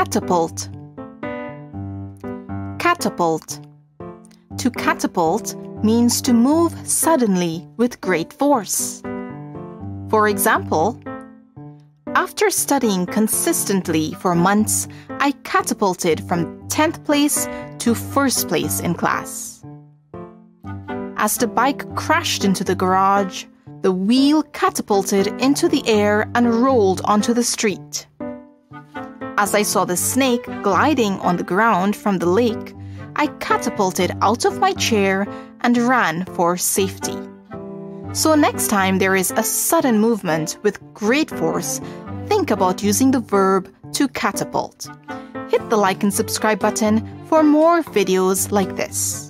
Catapult. Catapult. To catapult means to move suddenly with great force. For example, after studying consistently for months, I catapulted from 10th place to first place in class. As the bike crashed into the garage, the wheel catapulted into the air and rolled onto the street. As I saw the snake gliding on the ground from the lake, I catapulted out of my chair and ran for safety. So, next time there is a sudden movement with great force, think about using the verb to catapult. Hit the like and subscribe button for more videos like this.